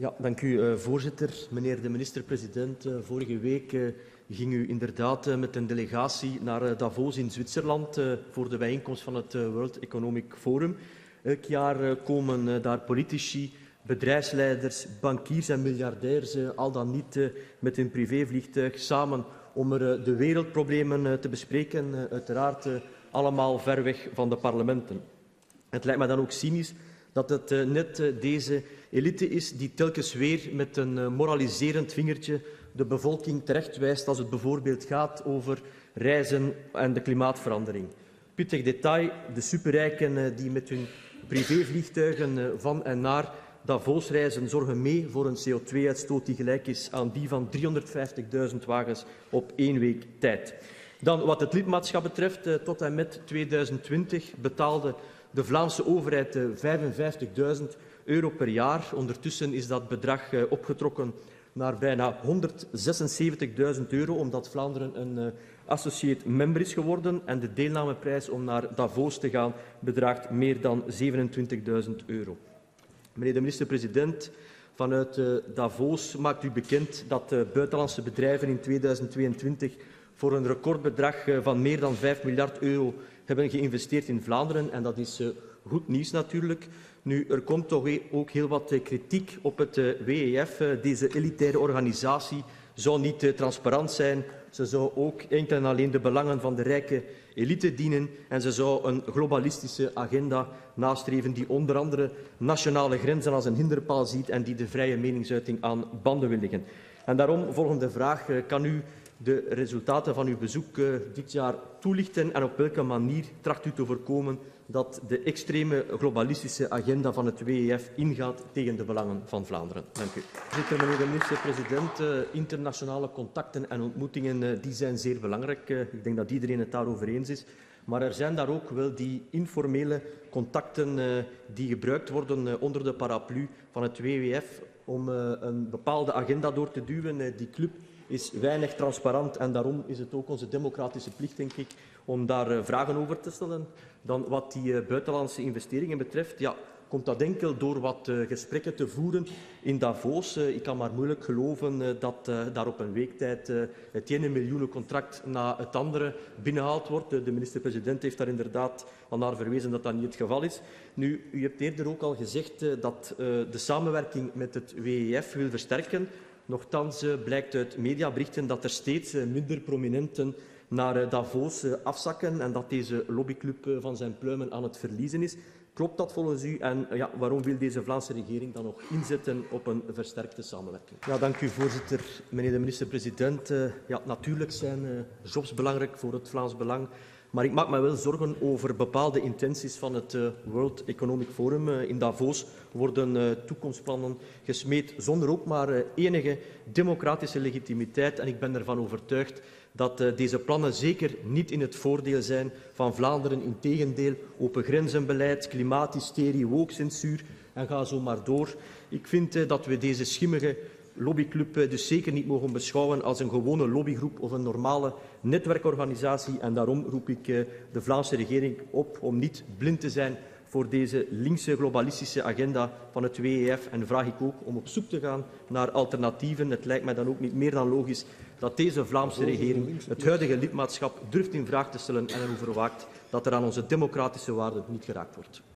Ja, dank u, uh, voorzitter. Meneer de minister-president, uh, vorige week uh, ging u inderdaad met een delegatie naar Davos in Zwitserland voor de bijeenkomst van het World Economic Forum. Elk jaar komen daar politici, bedrijfsleiders, bankiers en miljardairs, al dan niet met hun privévliegtuig, samen om er de wereldproblemen te bespreken, uiteraard allemaal ver weg van de parlementen. Het lijkt me dan ook cynisch dat het net deze elite is die telkens weer met een moraliserend vingertje de bevolking terechtwijst als het bijvoorbeeld gaat over reizen en de klimaatverandering. Pittig detail, de superrijken die met hun privévliegtuigen van en naar Davos reizen zorgen mee voor een CO2-uitstoot die gelijk is aan die van 350.000 wagens op één week tijd. Dan wat het lidmaatschap betreft, tot en met 2020 betaalde de Vlaamse overheid 55.000 euro per jaar. Ondertussen is dat bedrag opgetrokken naar bijna 176.000 euro, omdat Vlaanderen een associate member is geworden en de deelnameprijs om naar Davos te gaan bedraagt meer dan 27.000 euro. Meneer de minister-president, vanuit Davos maakt u bekend dat buitenlandse bedrijven in 2022 voor een recordbedrag van meer dan 5 miljard euro hebben geïnvesteerd in Vlaanderen. En dat is goed nieuws natuurlijk. Nu, er komt toch ook heel wat kritiek op het WEF. Deze elitaire organisatie zou niet transparant zijn. Ze zou ook enkel en alleen de belangen van de rijke elite dienen en ze zou een globalistische agenda nastreven die onder andere nationale grenzen als een hinderpaal ziet en die de vrije meningsuiting aan banden wil leggen. En daarom volgende vraag. Kan u de resultaten van uw bezoek dit jaar toelichten en op welke manier tracht u te voorkomen dat de extreme globalistische agenda van het WEF ingaat tegen de belangen van Vlaanderen. Dank u. Meneer de minister-president, uh, internationale contacten en ontmoetingen uh, die zijn zeer belangrijk. Ik denk dat iedereen het daarover eens is. Maar er zijn daar ook wel die informele contacten die gebruikt worden onder de paraplu van het WWF om een bepaalde agenda door te duwen. Die club is weinig transparant en daarom is het ook onze democratische plicht, denk ik, om daar uh, vragen over te stellen. Dan wat die uh, buitenlandse investeringen betreft, ja, komt dat enkel door wat uh, gesprekken te voeren in Davos. Ik kan maar moeilijk geloven dat daar op een week tijd het ene miljoenencontract na het andere binnengehaald wordt. De minister-president heeft daar inderdaad al naar verwezen dat dat niet het geval is. Nu, u hebt eerder ook al gezegd dat de samenwerking met het WEF wil versterken. Nochtans uh, blijkt uit mediaberichten dat er steeds uh, minder prominenten naar Davos afzakken en dat deze lobbyclub van zijn pluimen aan het verliezen is. Klopt dat volgens u en ja, waarom wil deze Vlaamse regering dan nog inzetten op een versterkte samenwerking? Ja, dank u voorzitter. Meneer de minister-president, ja, natuurlijk zijn jobs belangrijk voor het Vlaams Belang. Maar ik maak me wel zorgen over bepaalde intenties van het uh, World Economic Forum. Uh, in Davos worden uh, toekomstplannen gesmeed zonder ook maar enige democratische legitimiteit. En ik ben ervan overtuigd dat deze plannen zeker niet in het voordeel zijn van Vlaanderen. Integendeel, open grenzenbeleid, klimaathysterie, wookcensuur en ga zo maar door. Ik vind dat we deze schimmige lobbyclub dus zeker niet mogen beschouwen als een gewone lobbygroep of een normale netwerkorganisatie. En daarom roep ik de Vlaamse regering op om niet blind te zijn voor deze linkse globalistische agenda van het WEF en vraag ik ook om op zoek te gaan naar alternatieven. Het lijkt mij dan ook niet meer dan logisch dat deze Vlaamse regering het huidige lidmaatschap durft in vraag te stellen en erover waakt dat er aan onze democratische waarden niet geraakt wordt.